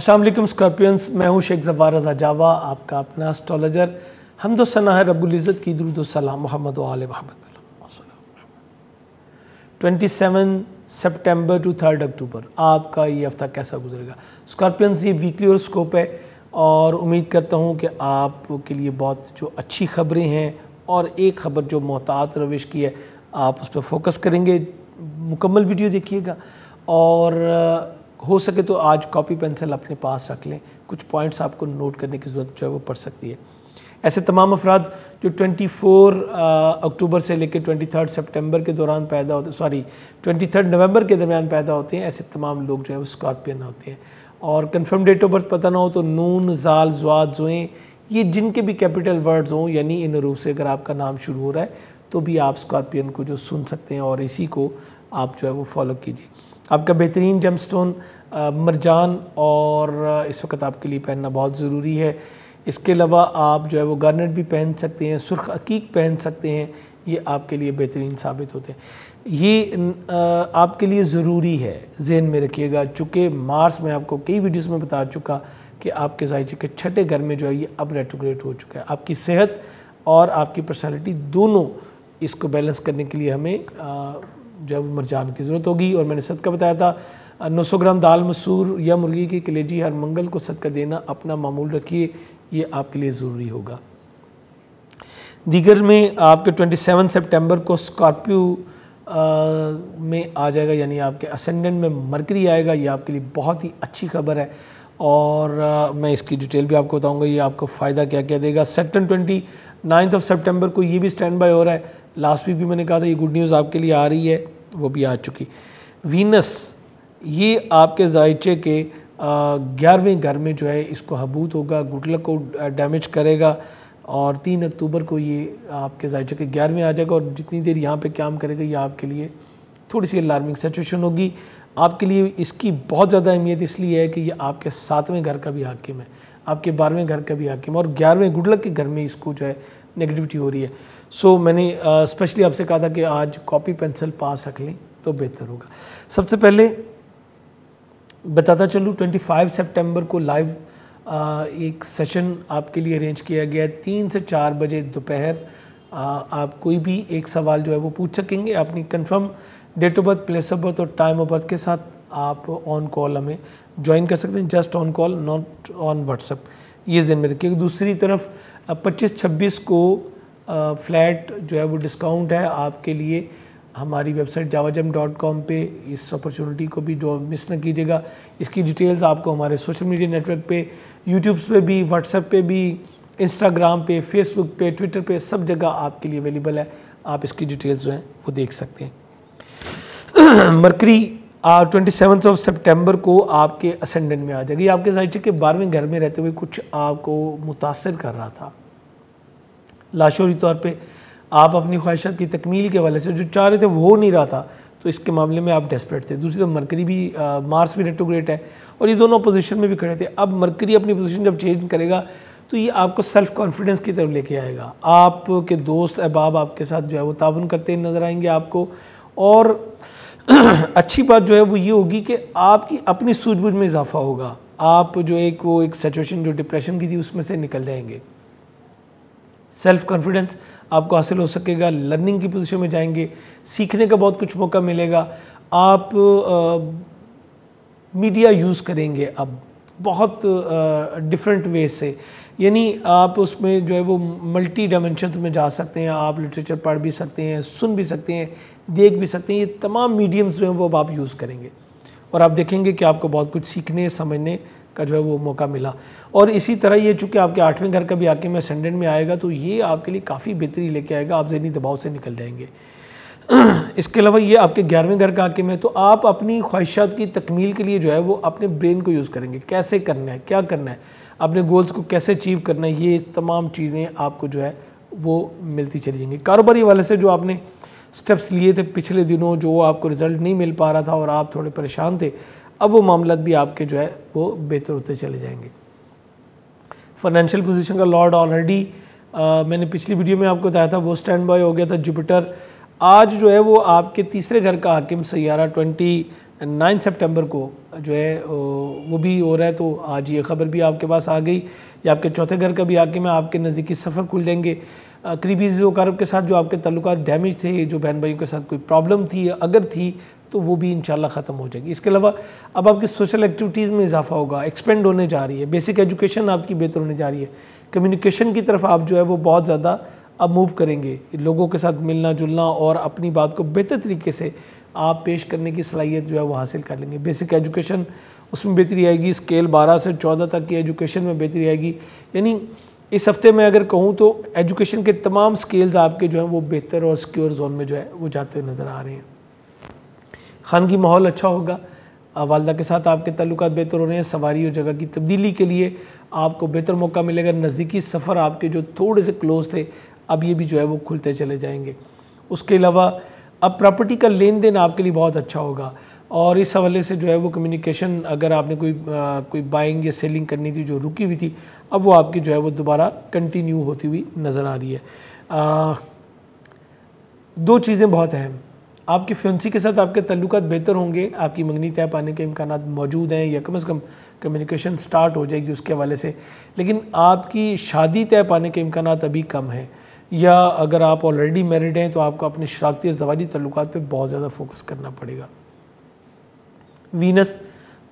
अल्लाम Scorpions मैं हूँ शेख जफ़ार रजा जावा आपका अपना एस्ट्रोलॉजर हम तो सना है रबुल्ज़त की दरुदसलाम मोहम्मद वाल Muhammad twenty seven September to third October आपका ये हफ़्ता कैसा गुजरेगा? स्कॉर्पियंस ये वीकली और स्कोप है, और उम्मीद करता हूँ कि आपके लिए बहुत जो अच्छी खबरें हैं, और एक खबर जो मोहतात रविश की है, आप उस पर फोकस करेंगे। मुकम्मल वीडियो देखिएगा, और हो सके तो आज कॉपी पेंसिल अपने पास रख लें। कुछ पॉइंट्स आपको नोट करने की ज़रूरत जो है वो पड़ सकती है। ऐसे तमाम अफराद जो 24 अक्टूबर से लेकर 23 सितंबर के दौरान पैदा होते सॉरी 23 नवंबर के दरमियान पैदा होते हैं, ऐसे तमाम लोग जो है वो स्कॉर्पियन होते हैं। और कन्फर्म डेट ऑफ़ बर्थ पता ना हो तो नून, जाल, जवाद, जोएँ, ये जिनके भी कैपिटल वर्ड्स हों, यानी इन रूप से अगर आपका नाम शुरू हो रहा है तो भी आप स्कॉर्पियन को जो सुन सकते हैं और इसी को आप जो है वो फॉलो कीजिए। आपका बेहतरीन जमस्टोन मरजान और इस वक्त आपके लिए पहनना बहुत ज़रूरी है। इसके अलावा आप जो है वो गार्नेट भी पहन सकते हैं, सुर्ख अकीक पहन सकते हैं, ये आपके लिए बेहतरीन साबित होते हैं। ये आपके लिए ज़रूरी है, जहन में रखिएगा, चूँकि मार्स में आपको कई वीडियोस में बता चुका कि आपके जायचे के छठे घर में जो है ये अब रेट्रोग्रेट हो चुका है। आपकी सेहत और आपकी पर्सनैलिटी दोनों इसको बैलेंस करने के लिए हमें जो है वो मरजान की ज़रूरत होगी और मैंने सदका बताया था 900 ग्राम दाल मसूर या मुर्गी की कलेजी हर मंगल को सदका देना अपना मामूल रखिए, ये आपके लिए ज़रूरी होगा। दीगर में आपके 27 सितंबर को स्कॉर्पियो में आ जाएगा, यानी आपके असेंडेंट में मरकरी आएगा, ये आपके लिए बहुत ही अच्छी खबर है। और आ, मैं इसकी डिटेल भी आपको बताऊँगा ये आपको फ़ायदा क्या क्या देगा। सेप्टन ट्वेंटी नाइन्थ ऑफ़ सेप्टेम्बर को ये भी स्टैंड बाय हो रहा है। लास्ट वीक भी मैंने कहा था ये गुड न्यूज़ आपके लिए आ रही है वो भी आ चुकी। वीनस ये आपके जायचे के ग्यारहवें घर में जो है इसको हबूत होगा गुटलक को डैमेज करेगा और तीन अक्टूबर को ये आपके जायचे के ग्यारहवें आ जाएगा और जितनी देर यहाँ पे काम करेगा ये आपके लिए थोड़ी सी अलार्मिंग सिचुएशन होगी। आपके लिए इसकी बहुत ज़्यादा अहमियत इसलिए है कि ये आपके सातवें घर का भी हाकिम है आपके बारहवें घर का भी हाकिम है और ग्यारहवें गुडलक के घर में इसको जो है नेगेटिविटी हो रही है। सो so, मैंने स्पेशली आपसे कहा था कि आज कॉपी पेंसिल पास रख लें तो बेहतर होगा। सबसे पहले बताता चलूँ 25 सितंबर को लाइव एक सेशन आपके लिए अरेंज किया गया है। तीन से चार बजे दोपहर आप कोई भी एक सवाल जो है वो पूछ सकेंगे। अपनी confirm date of birth place of birth और टाइम ऑफ़ बर्थ के साथ आप ऑन कॉल हमें ज्वाइन कर सकते हैं just on call not on WhatsApp ये दिन में रखिए। दूसरी तरफ़ पच्चीस छब्बीस को फ्लैट जो है वो डिस्काउंट है आपके लिए। हमारी वेबसाइट जावाजम डॉट कॉम पर इस अपॉर्चुनिटी को भी जो मिस न कीजिएगा। इसकी डिटेल्स आपको हमारे सोशल मीडिया नेटवर्क पे यूट्यूब्स पे भी व्हाट्सएप पे भी इंस्टाग्राम पे फेसबुक पे ट्विटर पे सब जगह आपके लिए अवेलेबल है। आप इसकी डिटेल्स जो हैं वो देख सकते हैं। Mercury twenty seven of September को आपके असेंडेंट में आ जाएगी। आपके साइड के बारहवें घर में रहते हुए कुछ आपको मुतासर कर रहा था। लाशोरी तौर पे आप अपनी ख्वाहिशात की तकमील के वाले से जो चाह रहे थे वो हो नहीं रहा था तो इसके मामले में आप डेस्परेट थे। दूसरी तरफ़ मरकरी भी आ, मार्स भी रेट्रोग्रेट है और ये दोनों पोजीशन में भी खड़े थे। अब मरकरी अपनी पोजीशन जब चेंज करेगा तो ये आपको सेल्फ कॉन्फिडेंस की तरफ़ लेके आएगा। आपके दोस्त अहबाब आपके साथ जो है वो ताउन करते नज़र आएँगे आपको और अच्छी बात जो है वो ये होगी कि आपकी अपनी सूझबूझ में इजाफा होगा। आप जो एक वो एक सिचुएशन जो डिप्रेशन की थी, उसमें से निकल जाएँगे। सेल्फ कॉन्फिडेंस आपको हासिल हो सकेगा लर्निंग की पोजीशन में जाएँगे, सीखने का बहुत कुछ मौका मिलेगा। आप मीडिया यूज़ करेंगे अब, बहुत डिफरेंट वे से। यानी आप उसमें जो है वो मल्टी डायमेंशन में जा सकते हैं, आप लिटरेचर पढ़ भी सकते हैं, सुन भी सकते हैं देख भी सकते हैं। ये तमाम मीडियम्स जो हैं वो अब आप यूज़ करेंगे। और आप देखेंगे कि आपको बहुत कुछ सीखने, समझने का जो है वो मौका मिला। और इसी तरह ये चूँकि आपके आठवें घर का भी आके में असेंडेंट में आएगा तो ये आपके लिए काफ़ी बेहतरी लेके आएगा। आप जहनी दबाव से निकल जाएँगे। इसके अलावा ये आपके ग्यारहवें घर का आके में तो आप अपनी ख्वाहिशात की तकमील के लिए जो है वो अपने ब्रेन को यूज़ करेंगे। कैसे करना है? क्या करना है? अपने गोल्स को कैसे अचीव करना है? ये तमाम चीज़ें आपको जो है वो मिलती चली जाएँगी। कारोबारी वाले से जो आपने स्टेप्स लिए थे पिछले दिनों जो आपको रिज़ल्ट नहीं मिल पा रहा था और आप थोड़े परेशान थे, अब वो मामला भी आपके जो है, वो बेहतर होते चले जाएँगे। फाइनेंशियल पोजीशन का लॉर्ड ऑलरेडी मैंने पिछली वीडियो में आपको बताया था, वो स्टैंड बाय हो गया था जुपिटर आज जो है, वो आपके तीसरे घर का हाकिम सैारा ट्वेंटी नाइन सेप्टेम्बर को जो है वो भी हो रहा है तो आज ये ख़बर भी आपके पास आ गई। या आपके चौथे घर का भी हाकिम में आपके नज़दीकी सफ़र खुल जाएँगे। करीबी कारब के साथ जो आपके तल्लुक डैमेज थे, जो बहन भाइयों के साथ कोई प्रॉब्लम थी अगर थी तो वो भी इंशाल्लाह ख़त्म हो जाएगी। इसके अलावा अब आपकी सोशल एक्टिविटीज़ में इजाफा होगा, एक्सपेंड होने जा रही है, बेसिक एजुकेशन आपकी बेहतर होने जा रही है। कम्युनिकेशन की तरफ़ आप जो है वो बहुत ज़्यादा अब मूव करेंगे। लोगों के साथ मिलना जुलना और अपनी बात को बेहतर तरीके से आप पेश करने की सलाहियत जो है वो हासिल कर लेंगे। बेसिक एजुकेशन उसमें बेहतरी आएगी, स्केल 12 से 14 तक की एजुकेशन में बेहतरी आएगी। यानी इस हफ़्ते में अगर कहूँ तो एजुकेशन के तमाम स्केल्स आपके जो हैं वो बेहतर और सिक्योर जोन में जो है वो जाते हुए नज़र आ रहे हैं। खानगी माहौल अच्छा होगा। वालदा के साथ आपके तल्लुक बेहतर हो रहे हैं। सवारी और जगह की तब्दीली के लिए आपको बेहतर मौका मिलेगा। नज़दीकी सफ़र आपके जो थोड़े से क्लोज थे, अब ये भी जो है वो खुलते चले जाएँगे। उसके अलावा, अब प्रॉपर्टी का लेन देन आपके लिए बहुत अच्छा होगा। और इस हवाले से जो है वो कम्युनिकेशन अगर आपने कोई आ, कोई बाइंग या सेलिंग करनी थी जो रुकी हुई थी अब वो आपकी जो है वो दोबारा कंटिन्यू होती हुई नज़र आ रही है। आ, दो चीज़ें बहुत अहम आपकी फ्रेंसी के साथ आपके तल्लुक बेहतर होंगे आपकी मंगनी तय पाने के इम्कान मौजूद हैं या कम अज़ कम कम्युनिकेशन स्टार्ट हो जाएगी उसके हवाले से। लेकिन आपकी शादी तय पाने के इम्कान अभी कम हैं। या अगर आप ऑलरेडी मैरिड हैं तो आपको अपने शराकती जवाजी तल्लुक पर बहुत ज़्यादा फोकस करना पड़ेगा। वीनस,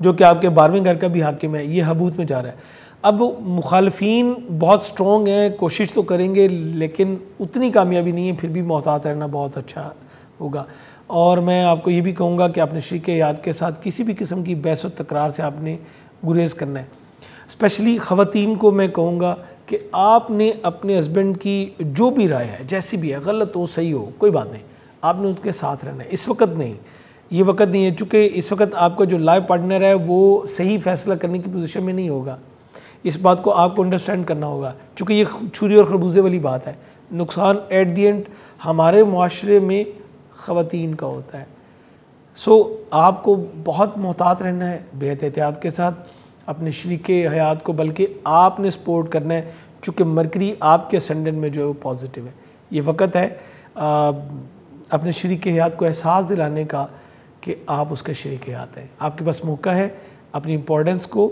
जो कि आपके बारहवें घर का भी हाकिम है, ये हबूत में जा रहा है। अब मुखालफी बहुत स्ट्रॉन्ग हैं, कोशिश तो करेंगे, लेकिन उतनी कामयाबी नहीं है, फिर भी मोहतात रहना बहुत अच्छा होगा। और मैं आपको ये भी कहूँगा कि अपने शरीक याद के साथ किसी भी किस्म की बहस व तकरार से आपने गुरेज करना है। स्पेशली ख़वान को मैं कहूँगा कि आपने अपने हस्बैंड की जो भी राय है, जैसी भी है, गलत हो, सही हो, कोई बात नहीं, आपने उसके साथ रहना है। इस वक्त नहीं। ये वक्त नहीं है। चूँकि इस वक्त आपका जो लाइफ पार्टनर है वो सही फैसला करने की पोजीशन में नहीं होगा। इस बात को आपको अंडरस्टैंड करना होगा। चूँकि ये छुरी और खरबूजे वाली बात है। नुकसान एट दी एंड हमारे माशरे में ख़वान का होता है। सो आपको बहुत मोहतात रहना है बेहद एहतियात के साथ अपने शरीक हयात को बल्कि आपने सपोर्ट करना है। चूँकि मरकरी आपके असेंडेंट में जो है वो पॉजिटिव है। ये वक्त है आ, अपने शरीक हयात को एहसास दिलाने का कि आप उसके शरीक आते हैं। आपके पास मौका है अपनी इम्पोर्टेंस को,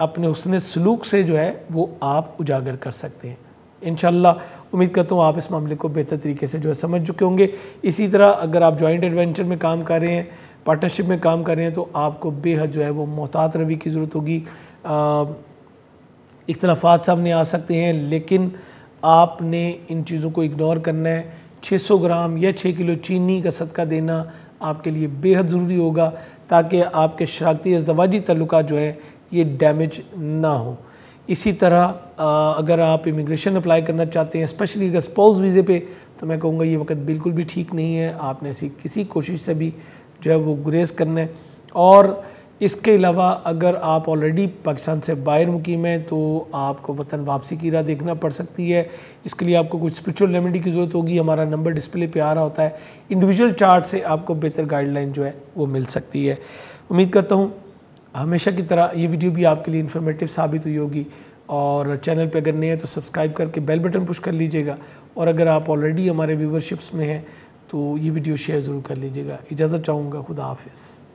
अपने उसने सलूक से जो है वो आप उजागर कर सकते हैं। इन उम्मीद करता हूँ आप इस मामले को बेहतर तरीके से जो है समझ चुके होंगे। इसी तरह अगर आप जॉइंट एडवेंचर में काम कर रहे हैं पार्टनरशिप में काम कर रहे हैं तो आपको बेहद जो है वो मोहतात रवि की ज़रूरत होगी। इख्तलाफात सामने आ सकते हैं, लेकिन आपने इन चीज़ों को इग्नोर करना है। 600 ग्राम या 6 किलो चीनी का सदका देना आपके लिए बेहद ज़रूरी होगा ताकि आपके शराकती अजदवाजी तल्लक जो हैं, ये डैमेज ना हो। इसी तरह अगर आप इमिग्रेशन अप्लाई करना चाहते हैं, स्पेशली अगर स्पाउस वीज़े पे तो मैं कहूँगा ये वक्त बिल्कुल भी ठीक नहीं है। आपने ऐसी किसी कोशिश से भी जो है वो गुरेज करना है। और इसके अलावा अगर आप ऑलरेडी पाकिस्तान से बाहर मुकीम हैं तो आपको वतन वापसी की राह देखना पड़ सकती है। इसके लिए आपको कुछ स्परिचुअल रेमेडी की ज़रूरत होगी। हमारा नंबर डिस्प्ले पे आ रहा होता है। इंडिविजुअल चार्ट से आपको बेहतर गाइडलाइन जो है, वो मिल सकती है। उम्मीद करता हूँ, हमेशा की तरह ये वीडियो भी आपके लिए इन्फॉर्मेटिव साबित हुई होगी। और चैनल पे अगर नहीं है तो सब्सक्राइब करके बेल बटन पुश कर लीजिएगा। और अगर आप ऑलरेडी हमारे व्यूवरशिप्स में हैं तो ये वीडियो शेयर ज़रूर कर लीजिएगा। इजाज़त चाहूँगा। खुदा हाफिज़।